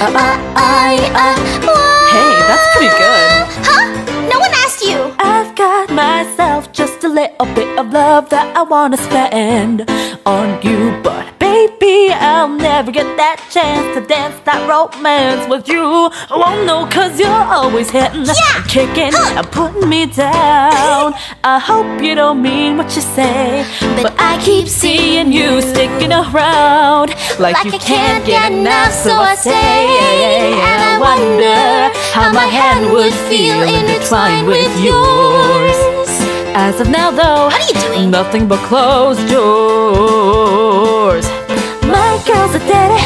I, I, Hey, that's pretty good. Huh? No one asked you. I've got myself just a little bit of love that I wanna spend on you, but baby, I'll never get that chance to dance that romance with you. Oh, oh no, cause you're always hitting Yeah. and kicking and putting me down. I hope you don't mean what you say, But I keep seeing you sticking around like, Like you I can't get enough. So I stay, say, and I wonder how my hand would feel intertwined with yours. As of now, though, What are you doing? Nothing but closed doors. My girl's a daddy,